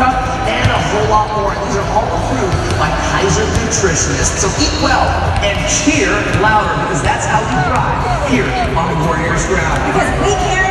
Cup, and a whole lot more. And these are all approved by Kaiser Nutritionists. So eat well and cheer louder because that's how we thrive here on Warriors Ground. Because we care